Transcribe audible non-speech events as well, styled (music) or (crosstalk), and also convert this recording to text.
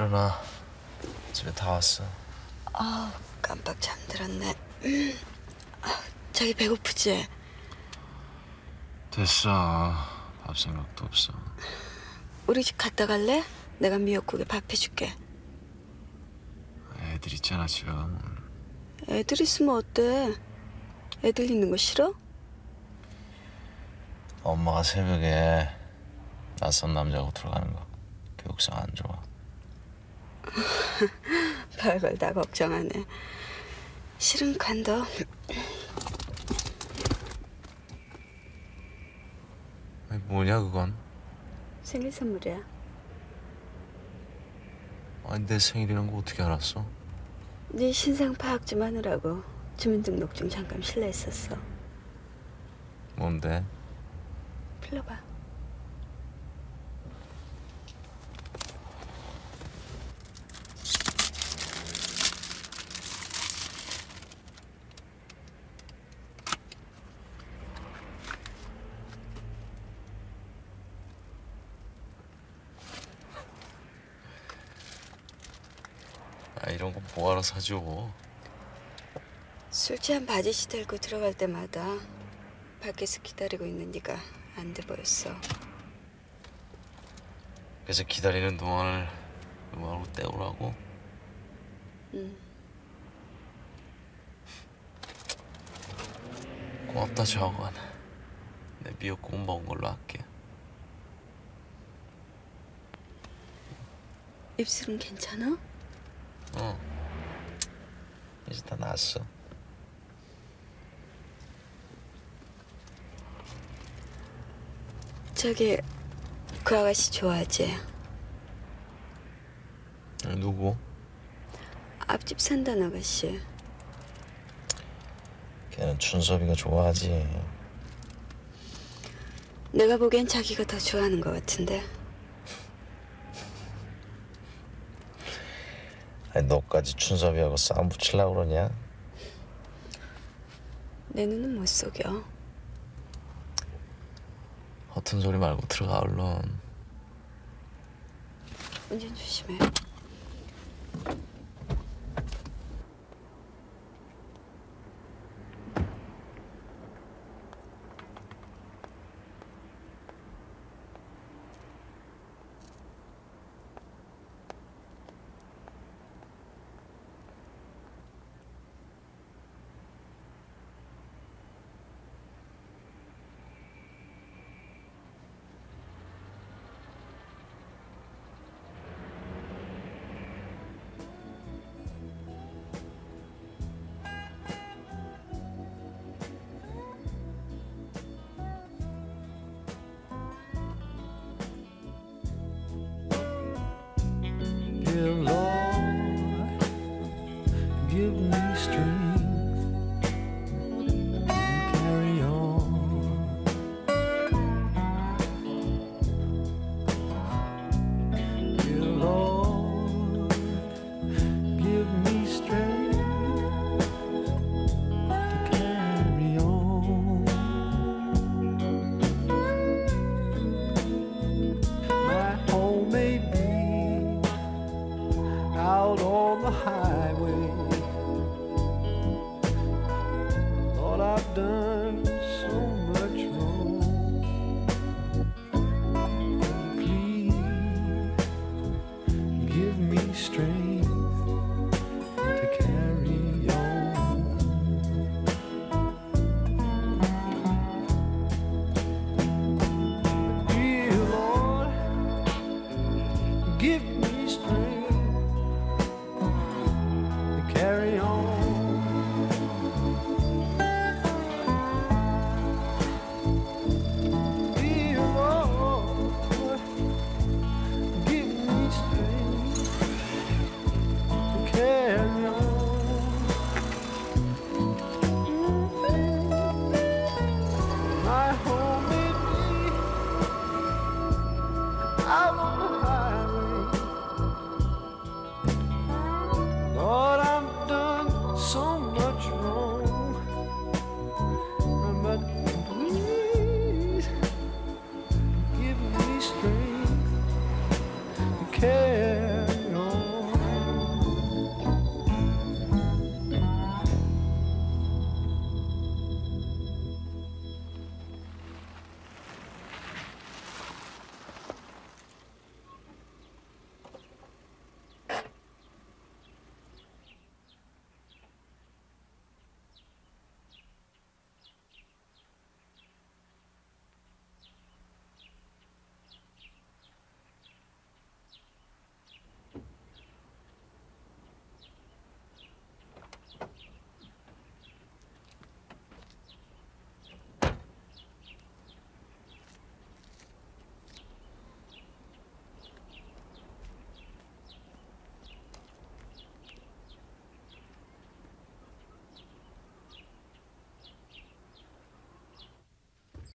일어나. 집에 다 왔어. 아 깜빡 잠들었네. 음. 아, 저기 배고프지? 됐어. 밥 생각도 없어. 우리 집 갔다 갈래? 내가 미역국에 밥 해줄게. 애들 있잖아 지금. 애들 있으면 어때? 애들 있는 거 싫어? 엄마가 새벽에 낯선 남자하고 들어가는 거 교육상 안 좋아. (laughs) 별걸 다 걱정하네. 싫은 아니 뭐냐 그건? 생일 선물이야. 아니 내 생일이란 거 어떻게 알았어? 네 신상 파악 좀 하느라고 주민등록증 잠깐 실례했었어. 뭔데? 불러봐. 아 이런 거 뭐하러 사줘? 술 취한 바지시 들고 들어갈 때마다 밖에서 기다리고 있는 네가 안 돼 보였어. 그래서 기다리는 동안을 음악으로 때우라고? 응. 고맙다 저건. 내 미역국 먹은 걸로 할게. 입술은 괜찮아? 어. 이제 다 나았어. 저기 그 아가씨 좋아하지? 누구? 앞집 산다는 아가씨. 걔는 춘섭이가 좋아하지. 내가 보기엔 자기가 더 좋아하는 것 같은데. 아니 너까지 춘섭이하고 싸움 붙이려고 그러냐? 내 눈은 못 속여. 허튼 소리 말고 들어가 얼른. 운전 조심해. live highway. Thought I'd done.